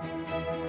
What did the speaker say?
Música